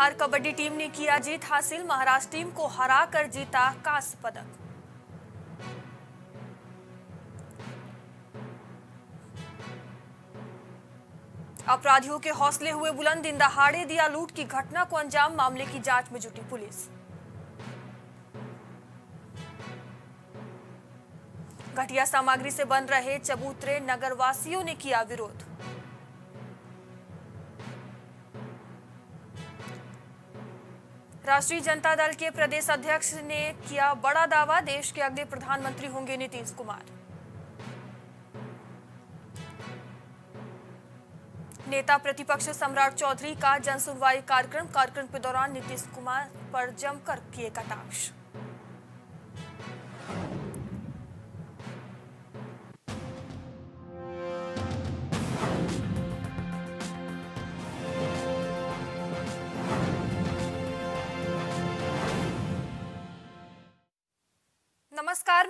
Bihar kabaddi team ने किया जीत हासिल, महाराष्ट्र टीम को हराकर जीता कांस्य पदक। अपराधियों के हौसले हुए बुलंद दिन दहाड़े दिया लूट की घटना को अंजाम मामले की जाँच में जुटी पुलिस। घटिया सामग्री से बन रहे चबूतरे नगरवासियों ने किया विरोध। राष्ट्रीय जनता दल के प्रदेश अध्यक्ष ने किया बड़ा दावा। देश के अगले प्रधानमंत्री होंगे नीतीश कुमार। नेता प्रतिपक्ष सम्राट चौधरी का जनसुनवाई कार्यक्रम कार्यक्रम के दौरान नीतीश कुमार पर जमकर किए कटाक्ष।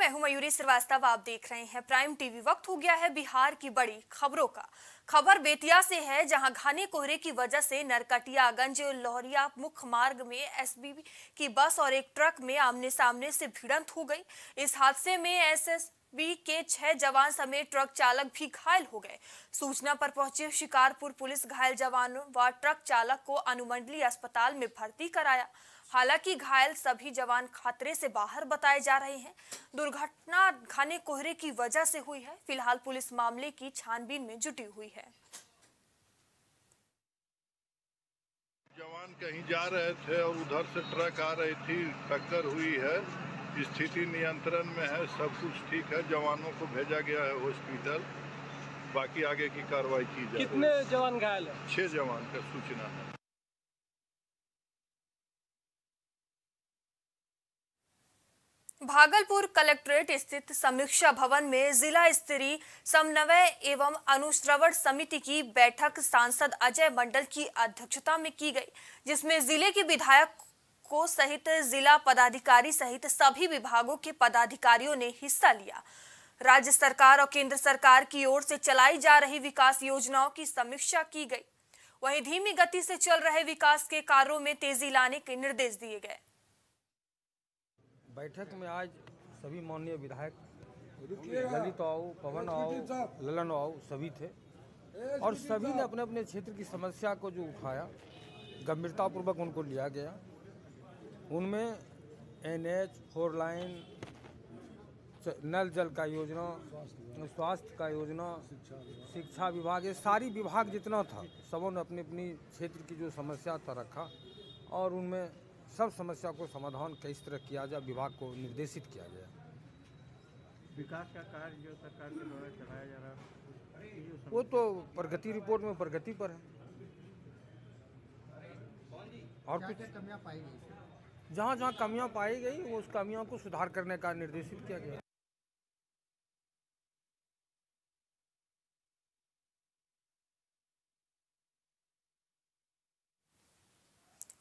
मैं हूँ मयूरी श्रीवास्तव, आप देख रहे हैं प्राइम टीवी। वक्त हो गया है बिहार की बड़ी खबरों का। खबर बेतिया से है, जहाँ घने कोहरे की वजह से नरकटियागंज, लोहरिया मुख्य मार्ग में एसबी की बस और एक ट्रक में आमने सामने से भिड़ंत हो गई। इस हादसे में एसएसबी के छह जवान समेत ट्रक चालक भी घायल हो गए। सूचना पर पहुँची शिकारपुर पुलिस घायल जवानों व ट्रक चालक को अनुमंडलीय अस्पताल में भर्ती कराया। हालाँकि घायल सभी जवान खतरे से बाहर बताए जा रहे हैं। दुर्घटना घने कोहरे की वजह से हुई है। फ़िलहाल पुलिस मामले की छानबीन में जुटी हुई है। जवान कहीं जा रहे थे और उधर से ट्रक आ रही थी टक्कर हुई है। स्थिति नियंत्रण में है सब कुछ ठीक है। जवानों को भेजा गया है हॉस्पिटल। बाकी आगे की कार्रवाई की जा कितने जवान घायल है है? छह जवान का सूचना है। भागलपुर कलेक्ट्रेट स्थित समीक्षा भवन में जिला स्तरीय समन्वय एवं अनुश्रवण समिति की बैठक सांसद अजय मंडल की अध्यक्षता में की गई, जिसमें ज़िले के विधायक को सहित जिला पदाधिकारी सहित सभी विभागों के पदाधिकारियों ने हिस्सा लिया। राज्य सरकार और केंद्र सरकार की ओर से चलाई जा रही विकास योजनाओं की समीक्षा की गई। वहीं धीमी गति से चल रहे विकास के कार्यों में तेज़ी लाने के निर्देश दिए गए। बैठक में आज सभी माननीय विधायक ललित आओ पवन आओ ललन आओ सभी थे। और सभी ने अपने अपने क्षेत्र की समस्या को जो उठाया गंभीरतापूर्वक उनको लिया गया। उनमें एन एच फोर लाइन नल जल का योजना स्वास्थ्य का योजना शिक्षा विभाग ये सारी विभाग जितना था सबों ने अपनी अपनी क्षेत्र की जो समस्या था रखा और उनमें सब समस्या को समाधान किस तरह किया जाए विभाग को निर्देशित किया गया विकास का कार्य जो सरकार के द्वारा चलाया जा रहा है वो तो प्रगति रिपोर्ट में प्रगति पर है। और कुछ? कमियाँ पाई गई। जहाँ जहाँ कमियाँ पाई गई उस कमियों को सुधार करने का निर्देशित किया गया।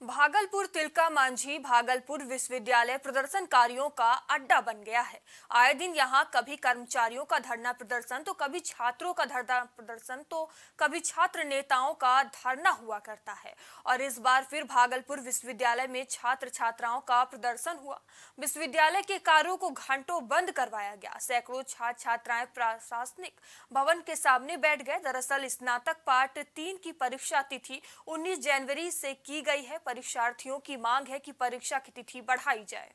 भागलपुर तिलका मांझी भागलपुर विश्वविद्यालय प्रदर्शनकारियों का अड्डा बन गया है। आए दिन यहाँ कभी कर्मचारियों का धरना प्रदर्शन तो कभी छात्रों का धरना प्रदर्शन तो कभी छात्र नेताओं का धरना हुआ करता है। और इस बार फिर भागलपुर विश्वविद्यालय में छात्र छात्राओं का प्रदर्शन हुआ। विश्वविद्यालय के कार्यो को घंटों बंद करवाया गया। सैकड़ों छात्र छात्राएँ प्रशासनिक भवन के सामने बैठ गए। दरअसल स्नातक पार्ट तीन की परीक्षा तिथि 19 जनवरी से की गई है परीक्षार्थियों की मांग है कि परीक्षा की तिथि बढ़ाई जाए।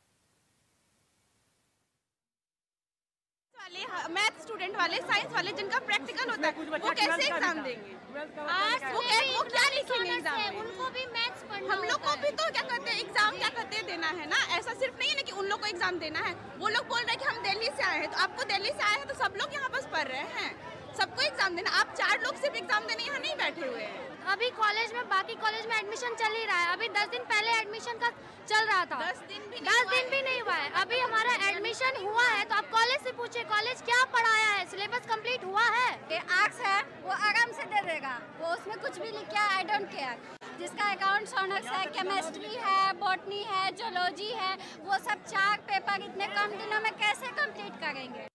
वाले मैथ स्टूडेंट वाले साइंस वाले जिनका प्रैक्टिकल होता है वो कैसे एग्ज़ाम देंगे? वो क्या वो क्या लिखेंगे एग्ज़ाम? उनको भी मैथ्स पढ़ना हम लोग को भी तो क्या कहते हैं एग्ज़ाम क्या कहते हैं देना है ना? ऐसा सिर्फ़ नहीं है ना कि उन लोग को एग्ज़ाम देना है। वो लोग बोल रहे हैं कि हम दिल्ली से आए हैं तो आपको दिल्ली से आए हैं तो सब लोग यहाँ बस पढ़ रहे हैं। सबको एग्ज़ाम देना आप चार लोग सिर्फ़ एग्ज़ाम देने यहाँ नहीं बैठे हुए हैं। अभी कॉलेज में बाकी कॉलेज में एडमिशन चल ही रहा है। अभी दस दिन पहले एडमिशन का चल रहा था। दस दिन भी नहीं दस हुआ दिन है। भी नहीं हुआ है। अभी हमारा एडमिशन हुआ है तो आप कॉलेज से पूछे कॉलेज क्या पढ़ाया है? सिलेबस कंप्लीट हुआ है? आर्ट्स है वो आराम से दे देगा। वो उसमें कुछ भी लिख के आई डोंट केयर जिसका अकाउंट ऑनर्स है केमिस्ट्री है बॉटनी है जोलॉजी है वो सब चार पेपर इतने कम दिनों में कैसे कंप्लीट करेंगे?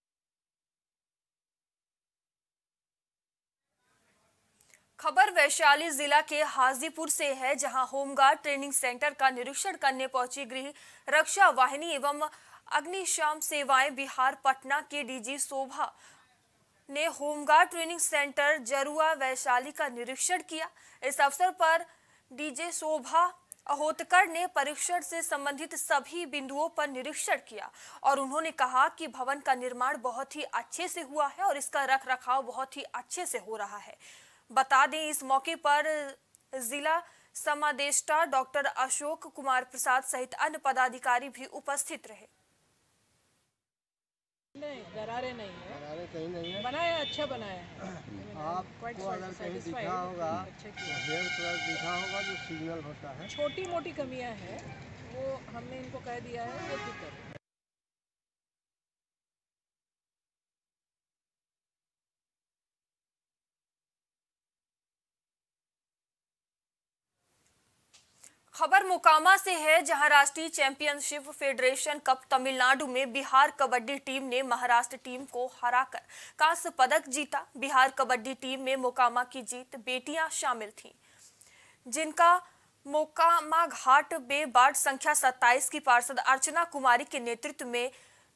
खबर वैशाली जिला के हाजीपुर से है, जहाँ होमगार्ड ट्रेनिंग सेंटर का निरीक्षण करने पहुँची गृह रक्षा वाहिनी एवं अग्निशम सेवाएँ बिहार, पटना के डीजी शोभा ने home guard training centre Jarua Vaishali का निरीक्षण किया। इस अवसर पर डीजे शोभा अहोतकर ने परीक्षण से संबंधित सभी बिंदुओं पर निरीक्षण किया और उन्होंने कहा कि भवन का निर्माण बहुत ही अच्छे से हुआ है और इसका रख रखाव बहुत ही अच्छे से हो रहा है। बता दें इस मौके पर जिला समादेष्टा डॉक्टर अशोक कुमार प्रसाद सहित अन्य पदाधिकारी भी उपस्थित रहे। नहीं नहीं है। अरे कहीं नहीं है। बनाया अच्छा बनाया है। आपको अगर कहीं दिखा होगा अच्छा किया। दिखा होगा जो सिग्नल होता है। छोटी मोटी कमियाँ हैं वो हमने इनको कह दिया है वो ठीक कर खबर मोकामा से है, जहाँ राष्ट्रीय चैंपियनशिप फेडरेशन कप तमिलनाडु में बिहार कबड्डी टीम ने महाराष्ट्र टीम को हराकर कांस्य पदक जीता। बिहार कबड्डी टीम में मोकामा की जीत, बेटियाँ शामिल थीं। जिनका मोकामा घाट बे वार्ड संख्या 27 की पार्षद अर्चना कुमारी के नेतृत्व में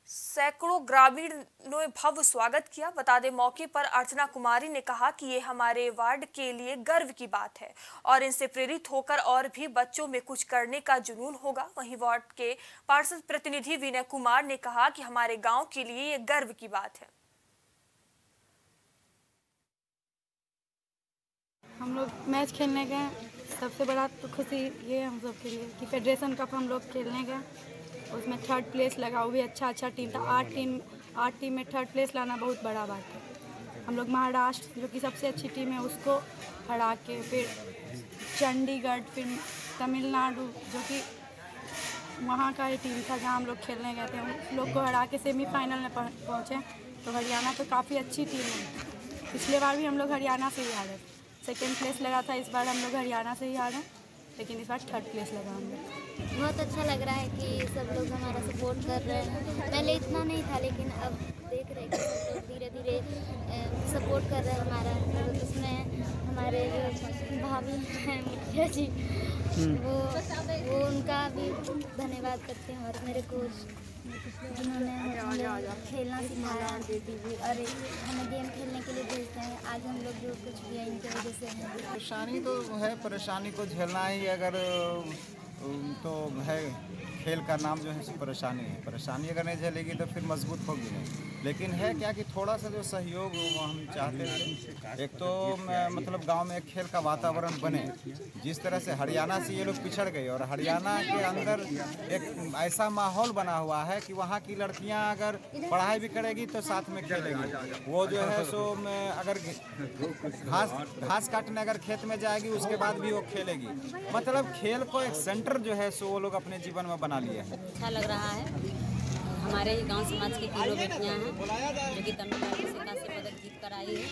सैकड़ों ग्रामीणों ने भव्य स्वागत किया। बता दें, मौके पर अर्चना कुमारी ने कहा कि ये हमारे वार्ड के लिए गर्व की बात है और इनसे प्रेरित होकर और भी बच्चों में कुछ करने का जुनून होगा। वहीं वार्ड के पार्षद प्रतिनिधि विनय कुमार ने कहा कि हमारे गाँव के लिए ये गर्व की बात है। हम लोग मैच खेलने गए। सबसे बड़ा तो खुशी ये हम सब के लिए कि फेडरेशन कप हम लोग खेलने गए। उसमें थर्ड प्लेस लगा वो भी अच्छा अच्छा टीम था। आठ टीम आठ टीम में थर्ड प्लेस लाना बहुत बड़ा बात है। हम लोग महाराष्ट्र, जो कि सबसे अच्छी टीम है, उसको हरा के फिर चंडीगढ़, फिर तमिलनाडु, जो कि वहाँ का ही टीम था जहाँ हम लोग खेलने गए थे। उस लोग को हरा के सेमीफाइनल में पहुँचे। तो हरियाणा तो काफ़ी अच्छी टीम है। पिछले बार भी हम लोग हरियाणा से ही हारे सेकेंड प्लेस लगा था, इस बार हम लोग हरियाणा से ही हारे। लेकिन इस बार थर्ड प्लेस लगा हम लोग बहुत अच्छा लग रहा है कि सब लोग हमारा सपोर्ट कर रहे हैं। पहले इतना नहीं था लेकिन अब देख रहे हैं कि सब लोग धीरे धीरे सपोर्ट कर रहे हैं हमारा। और उसमें हमारे जो भाभी हैं मुखिया जी वो वो उनका भी धन्यवाद करते हैं और मेरे कोच जिन्होंने खेलना सिखाया। और हमें गेम खेलने के लिए भेजते हैं। आज हम लोग जो कुछ भी है इनकी वजह से। परेशानी तो है परेशानी को झेलना ही। अगर तो है, खेल का नाम जो है, परेशानी है। परेशानी अगर नहीं झेलेगी तो फिर मज़बूत होगी नहीं। लेकिन है क्या कि थोड़ा सा जो सहयोग वो हम चाहते थे एक तो मतलब गाँव में एक खेल का वातावरण बने, जिस तरह से हरियाणा से ये लोग पिछड़ गए और हरियाणा के अंदर एक ऐसा माहौल बना हुआ है कि वहाँ की लड़कियाँ अगर पढ़ाई भी करेगी तो साथ में खेलेगी। वो जो है सो अगर घास घास काटने अगर खेत में जाएगी, उसके बाद भी वो खेलेगी। मतलब खेल को एक सेंटर जो है सो वो लोग अपने जीवन में बना लिए हैं। अच्छा लग रहा है। हमारे ही गाँव समाज की तीनों बेटियाँ हैं, जो कि तमिलनाडु से कांस्य पदक जीत कर आई है।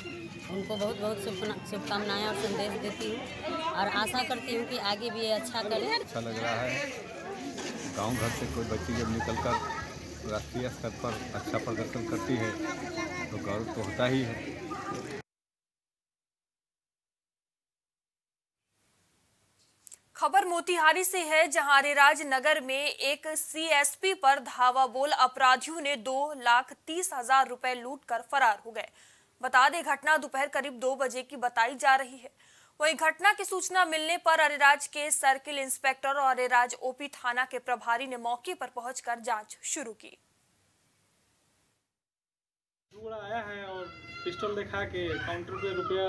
उनको बहुत बहुत शुभकामनाएँ और संदेश देती हूँ और आशा करती हूँ कि आगे भी ये अच्छा करें। अच्छा लग रहा है। गाँव घर से कोई बच्ची जब निकल कर राष्ट्रीय स्तर पर अच्छा प्रदर्शन करती है तो गौरव तो होता ही है। खबर मोतिहारी से है, जहाँ अरेराज नगर में एक सीएसपी पर धावा बोल अपराधियों ने दो लाख तीस हज़ार रुपए लूट कर फरार हो गए। बता दें, घटना दोपहर करीब दो बजे की बताई जा रही है। वहीं घटना की सूचना मिलने पर अरेराज के सर्किल इंस्पेक्टर और अरेराज ओपी थाना के प्रभारी ने मौके पर पहुंचकर जाँच शुरू की। आया है और पिस्टल दिखा के काउंटर पे रुपया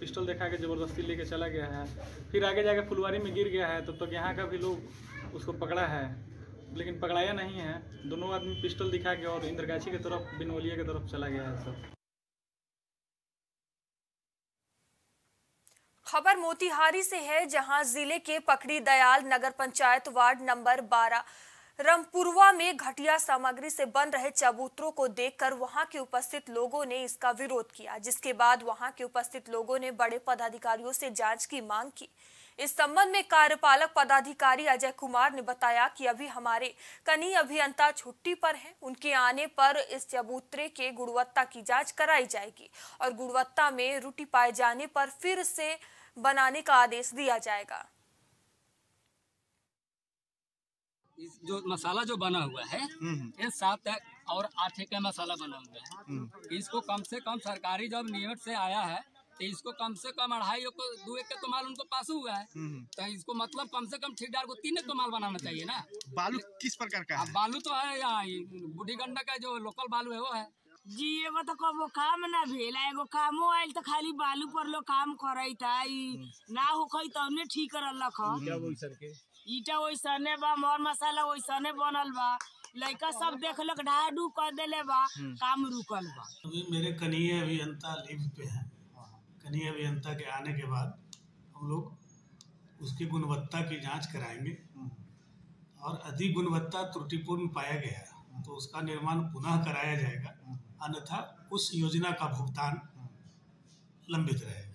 पिस्टल दिखा के ज़बरदस्ती लेके चला गया है। फिर आगे जाके फुलवारी में गिर गया है, तब तो तक तो यहाँ का भी लोग उसको पकड़ा है। लेकिन पकड़ाया नहीं है। दोनों आदमी पिस्टल दिखा के और इंद्रगाछी की तरफ़, बिनोलिया की तरफ़ चला गया है सब। खबर मोतिहारी से है, जहाँ ज़िले के पकड़ी दयाल नगर पंचायत वार्ड नंबर 12 रमपुरवा में घटिया सामग्री से बन रहे चबूतरों को देखकर वहाँ के उपस्थित लोगों ने इसका विरोध किया, जिसके बाद वहाँ के उपस्थित लोगों ने बड़े पदाधिकारियों से जाँच की मांग की। इस संबंध में कार्यपालक पदाधिकारी अजय कुमार ने बताया कि अभी हमारे कनी अभियंता छुट्टी पर हैं। उनके आने पर इस चबूतरे के गुणवत्ता की जाँच कराई जाएगी और गुणवत्ता में त्रुटि पाए जाने पर फिर से बनाने का आदेश दिया जाएगा। इस जो मसाला जो बना हुआ है ये सात और आठ का मसाला बना हुआ है। इसको कम से कम सरकारी जब नियत से आया है तो इसको कम से कम अढ़ाई को दो एक तो माल उनको पास हुआ है। तो इसको मतलब कम से कम ठेकेदार को तीन को माल बनाना चाहिए ना। बालू किस प्रकार का अब बालू तो है यहाँ बूढ़ी गंडा का जो लोकल बालू है वो है। जी एगो तो कबो काम ना भेल एगो कामो आयल तो खाली बालू पर लोग काम ई ना होखई तौने ठीक ह ईटा वैसने बा मर मसाला वैसने बनल बा। लड़का सब देखलक ढा डू कर देले बा काम रुकल बा। अभी मेरे कनीय अभियंता लीव पे हैं। कनीय अभियंता के आने के बाद हम लोग उसकी गुणवत्ता की जाँच कराएँगे। और अधिक गुणवत्ता त्रुटिपूर्ण पाया गया तो उसका निर्माण पुनः कराया जाएगा। अन्यथा उस योजना का भुगतान लंबित रहेगा।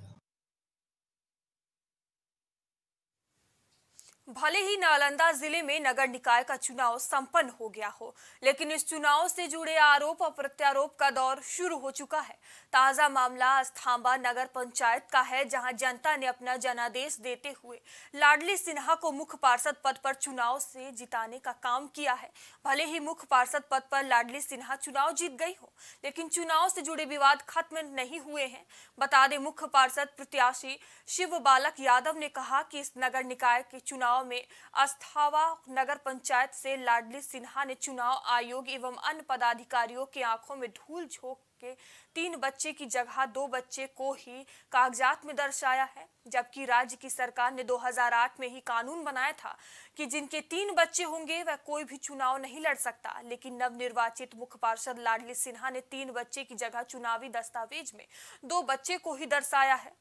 भले ही नालंदा ज़िले में नगर निकाय का चुनाव संपन्न हो गया हो, लेकिन इस चुनाव से जुड़े आरोप और प्रत्यारोप का दौर शुरू हो चुका है। ताज़ा मामला अस्थाम्बा नगर पंचायत का है, जहाँ जनता ने अपना जनादेश देते हुए लाडली सिन्हा को मुख्य पार्षद पद पर चुनाव से जिताने का काम किया है। भले ही मुख्य पार्षद पद पर लाडली सिन्हा चुनाव जीत गई हो, लेकिन चुनाव से जुड़े विवाद खत्म नहीं हुए हैं। बता दें, मुख्य पार्षद प्रत्याशी शिव बालक यादव ने कहा कि इस नगर निकाय के चुनाव में अस्थावा नगर पंचायत से लाडली सिन्हा ने चुनाव आयोग एवं अन्य पदाधिकारियों की आँखों में धूल झोंक के तीन बच्चे की जगह दो बच्चे को ही कागजात में दर्शाया है, जबकि राज्य की सरकार ने 2008 में ही कानून बनाया था कि जिनके तीन बच्चे होंगे वह कोई भी चुनाव नहीं लड़ सकता। लेकिन नवनिर्वाचित मुख्य पार्षद लाडली सिन्हा ने तीन बच्चे की जगह चुनावी दस्तावेज़ में दो बच्चे को ही दर्शाया है।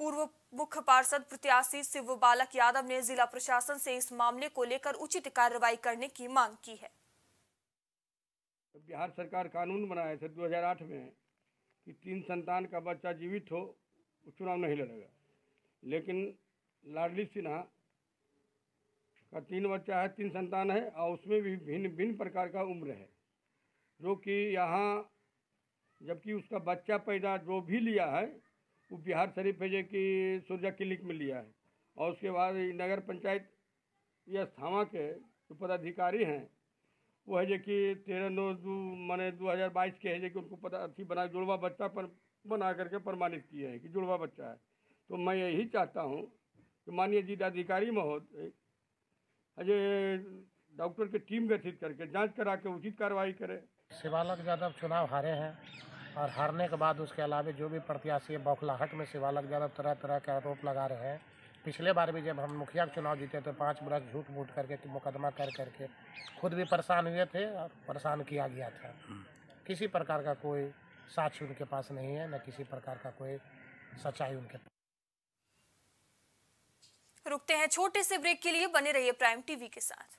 पूर्व मुख्य पार्षद प्रत्याशी शिव बालक यादव ने जिला प्रशासन से इस मामले को लेकर उचित कार्रवाई करने की मांग की है। बिहार सरकार कानून बनाए थे 2008 में कि तीन संतान का बच्चा जीवित हो, वो चुनाव नहीं लड़ेगा। लेकिन लाडली सिन्हा का तीन बच्चा है, तीन संतान है और उसमें भी भिन्न भिन्न प्रकार का उम्र है। जो कि यहाँ जबकि उसका बच्चा पैदा जो भी लिया है वो बिहार शरीफ है जो कि सूर्या क्लिनिक में लिया है। और उसके बाद नगर पंचायत या स्थावा के जो पदाधिकारी हैं, वो है जो कि तेरह नौ दो, मैंने दो हज़ार बाईस के है जो कि उनको पता अथी बना, जुड़वा बच्चा पर बना करके प्रमाणित किए हैं कि जुड़वा बच्चा है। तो मैं यही चाहता हूँ कि माननीय जिलाधिकारी महोदय, अजय डॉक्टर की टीम गठित करके जाँच करा के उचित कार्रवाई करे। शिवालक यादव चुनाव हारे हैं। और हारने के बाद उसके अलावा जो भी प्रत्याशी है, बौखलाहट में शिवालक यादव तरह तरह के आरोप लगा रहे हैं। पिछले बार भी जब हम मुखिया का चुनाव जीते तो पाँच बरस झूठ मूठ करके मुकदमा कर करके, खुद भी परेशान हुए थे और परेशान किया गया था। किसी प्रकार का कोई साक्ष्य उनके पास नहीं है, न किसी प्रकार का कोई सच्चाई उनके पास। रुकते हैं, छोटे से ब्रेक के लिए बने रहिए प्राइम टीवी के साथ।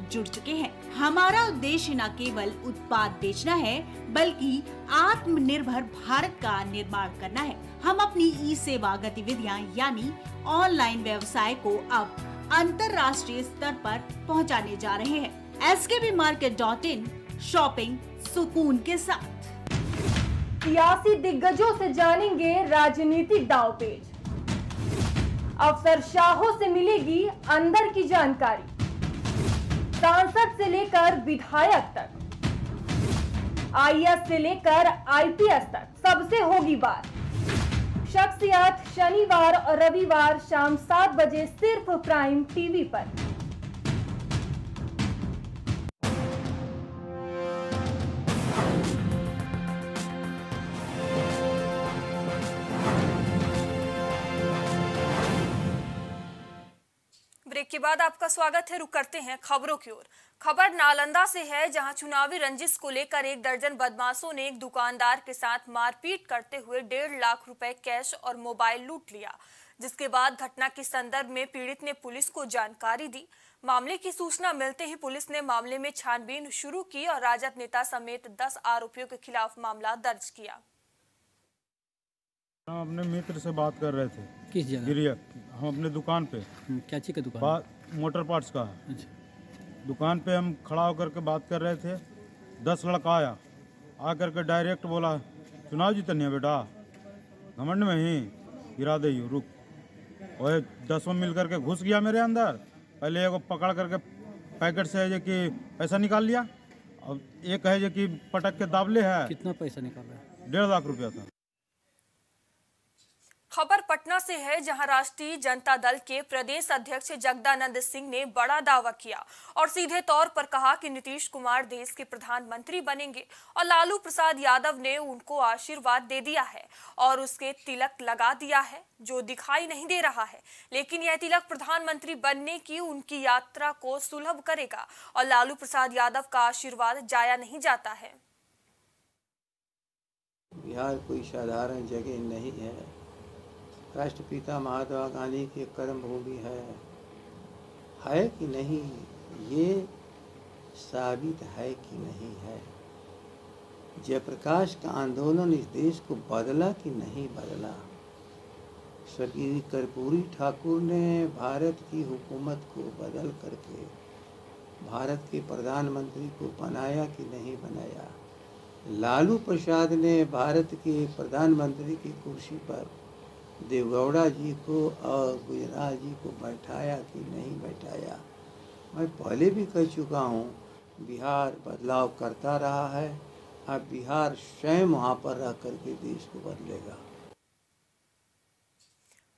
जुड़ चुके हैं। हमारा उद्देश्य न केवल उत्पाद बेचना है, बल्कि आत्मनिर्भर भारत का निर्माण करना है। हम अपनी ई सेवा गतिविधियाँ, यानी ऑनलाइन व्यवसाय को अब अंतर्राष्ट्रीय स्तर पर पहुँचाने जा रहे हैं। S K B market dot in, shopping सुकून के साथ। सियासी दिग्गजों से जानेंगे राजनीतिक दावपेच। अफसर शाहों से मिलेगी अंदर की जानकारी। सांसद से लेकर विधायक तक, आईएएस से लेकर आईपीएस तक सबसे होगी बात। शख्सियत शनिवार और रविवार शाम सात बजे सिर्फ़ प्राइम टीवी पर। के बाद आपका स्वागत है। रुक करते हैं खबरों की ओर। खबर नालंदा से है, जहाँ चुनावी रंजिश को लेकर एक दर्जन बदमाशों ने एक दुकानदार के साथ मारपीट करते हुए डेढ़ लाख रुपए कैश और मोबाइल लूट लिया, जिसके बाद घटना के संदर्भ में पीड़ित ने पुलिस को जानकारी दी। मामले की सूचना मिलते ही पुलिस ने मामले में छानबीन शुरू की और राजद नेता समेत 10 आरोपियों के खिलाफ मामला दर्ज किया। अपने मित्र से बात कर रहे थे। किस जगह? गिरिया। हम अपने दुकान पे। क्या चीज़ का दुकान। मोटर पार्ट्स का है। दुकान पे हम खड़ा होकर के बात कर रहे थे। दस लड़का आया। आकर के डायरेक्ट बोला चुनाव जीतनी है बेटा। घमंड में ही गिरा दे यू रुक। और दसों मिल करके घुस गया मेरे अंदर। पहले एगो पकड़ करके पैकेट से है जो कि पैसा निकाल लिया। अब एक है जो कि पटक के दाबले है। कितना पैसा निकाल रहा है? डेढ़ लाख रुपया था। खबर पटना से है, जहाँ राष्ट्रीय जनता दल के प्रदेश अध्यक्ष जगदानंद सिंह ने बड़ा दावा किया और सीधे तौर पर कहा कि नीतीश कुमार देश के प्रधानमंत्री बनेंगे और लालू प्रसाद यादव ने उनको आशीर्वाद दे दिया है और उसके तिलक लगा दिया है, जो दिखाई नहीं दे रहा है। लेकिन यह तिलक प्रधानमंत्री बनने की उनकी यात्रा को सुलभ करेगा और लालू प्रसाद यादव का आशीर्वाद जाया नहीं जाता है। बिहार कोई साधारण जगह नहीं है। राष्ट्रपिता महात्मा गांधी की कर्म भूमि है। है कि नहीं, ये साबित है कि नहीं है। जयप्रकाश का आंदोलन इस देश को बदला कि नहीं बदला? स्वर्गीय कर्पूरी ठाकुर ने भारत की हुकूमत को बदल करके भारत के प्रधानमंत्री को बनाया कि नहीं बनाया? लालू प्रसाद ने भारत के प्रधानमंत्री की कुर्सी पर देवगौड़ा जी को और गुजराल जी को बैठाया कि नहीं बैठाया, मैं पहले भी कह चुका हूँ, बिहार बदलाव करता रहा है, अब बिहार स्वयं वहाँ पर रह करके देश को बदलेगा।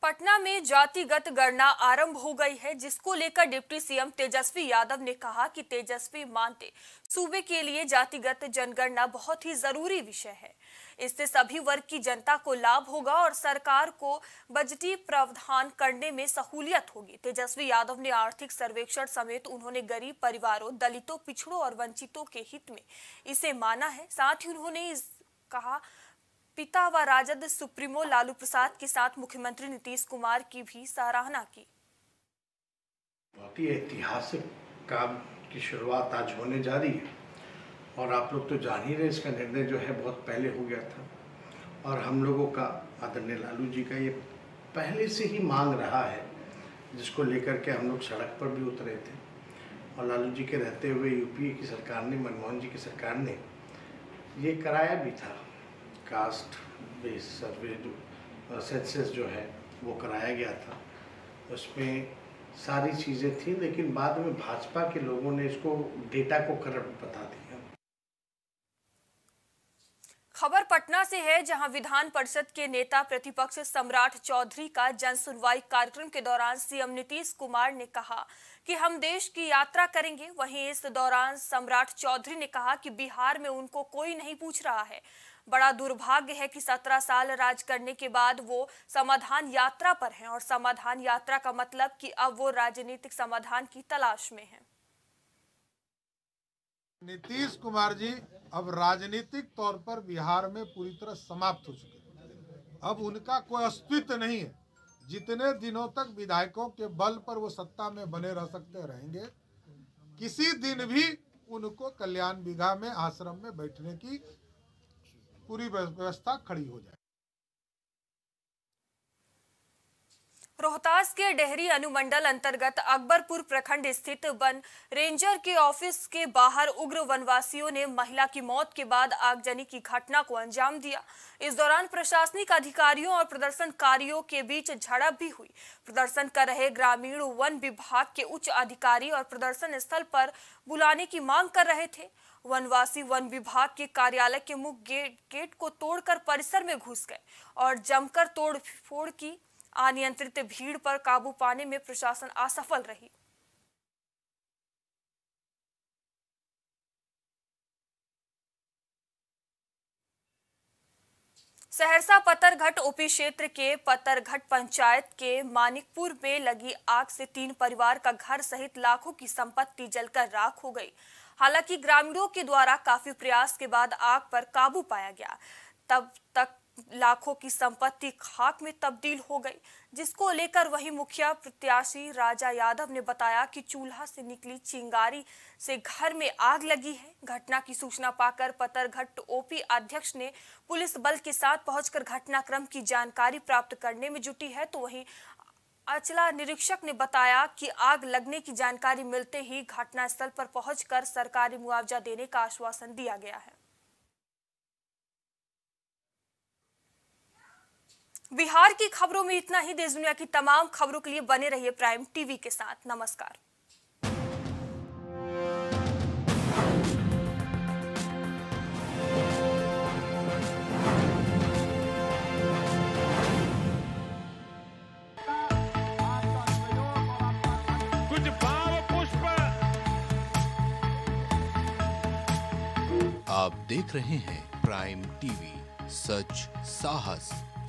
पटना में जातिगत गणना आरंभ हो गई है, जिसको लेकर डिप्टी सीएम तेजस्वी यादव ने कहा कि तेजस्वी मानते सूबे के लिए जातिगत जनगणना बहुत ही ज़रूरी विषय है। इससे सभी वर्ग की जनता को लाभ होगा और सरकार को बजटीय प्रावधान करने में सहूलियत होगी। तेजस्वी यादव ने आर्थिक सर्वेक्षण समेत उन्होंने गरीब परिवारों, दलितों, पिछड़ों और वंचितों के हित में इसे माना है। साथ ही उन्होंने कहा, पिता व राजद सुप्रीमो लालू प्रसाद के साथ मुख्यमंत्री नीतीश कुमार की भी सराहना की। बहुत ही ऐतिहासिक काम की शुरुआत आज होने जा रही है। और आप लोग तो जान ही रहे इसका निर्णय जो है बहुत पहले हो गया था। और हम लोगों का आदरणीय लालू जी का ये पहले से ही मांग रहा है, जिसको लेकर के हम लोग सड़क पर भी उतरे थे। और लालू जी के रहते हुए यूपीए की सरकार ने, मनमोहन जी की सरकार ने ये कराया भी था। कास्ट, बेस, सर्वे, जो सेंसेस जो है, वो कराया गया था। उसमें सारी चीज़ें थी, लेकिन बाद में भाजपा के लोगों ने इसको, डेटा को करप्ट बता दिया खबर पटना से है, जहाँ विधान परिषद के नेता प्रतिपक्ष सम्राट चौधरी का जन सुनवाई कार्यक्रम के दौरान सीएम नीतीश कुमार ने कहा कि हम देश की यात्रा करेंगे। वहीं इस दौरान सम्राट चौधरी ने कहा कि बिहार में उनको कोई नहीं पूछ रहा है। बड़ा दुर्भाग्य है कि सत्रह साल राज करने के बाद वो समाधान यात्रा पर हैं और समाधान यात्रा का मतलब कि अब वो राजनीतिक समाधान की तलाश में हैं। नीतीश कुमार जी अब राजनीतिक तौर पर बिहार में पूरी तरह समाप्त हो चुके अब उनका कोई अस्तित्व नहीं है। जितने दिनों तक विधायकों के बल पर वो सत्ता में बने रह सकते रहेंगे, किसी दिन भी उनको कल्याण बिघा में आश्रम में बैठने की पूरी व्यवस्था खड़ी हो जाए। रोहतास के डेहरी अनुमंडल अंतर्गत अकबरपुर प्रखंड स्थित वन रेंजर के ऑफ़िस के बाहर उग्र वनवासियों ने महिला की मौत के बाद आगजनी की घटना को अंजाम दिया। इस दौरान प्रशासनिक अधिकारियों और प्रदर्शनकारियों के बीच झड़प भी हुई। प्रदर्शन कर रहे ग्रामीण वन विभाग के उच्च अधिकारी और प्रदर्शन स्थल पर बुलाने की मांग कर रहे थे। वनवासी वन विभाग के कार्यालय के मुख्य गेट गेट को तोड़कर परिसर में घुस गए और जमकर तोड़ की अनियंत्रित भीड़ पर काबू पाने में प्रशासन असफल रही। सहरसा पतरघट ओपी क्षेत्र के पतरघट पंचायत के मानिकपुर में लगी आग से तीन परिवार का घर सहित लाखों की संपत्ति जलकर राख हो गई। हालाँकि ग्रामीणों के द्वारा काफ़ी प्रयास के बाद आग पर काबू पाया गया। तब तक लाखों की संपत्ति खाक में तब्दील हो गई, जिसको लेकर वही मुखिया प्रत्याशी राजा यादव ने बताया कि चूल्हा से निकली चिंगारी से घर में आग लगी है। घटना की सूचना पाकर पतरघट ओपी अध्यक्ष ने पुलिस बल के साथ पहुंचकर घटनाक्रम की जानकारी प्राप्त करने में जुटी है। तो वहीं अचला निरीक्षक ने बताया कि आग लगने की जानकारी मिलते ही घटनास्थल पर पहुंचकर सरकारी मुआवजा देने का आश्वासन दिया गया है। बिहार की खबरों में इतना ही। देश दुनिया की तमाम खबरों के लिए बने रहिए प्राइम टीवी के साथ। नमस्कार। कुछ भाव पुष्प। आप देख रहे हैं प्राइम टीवी सच साहस।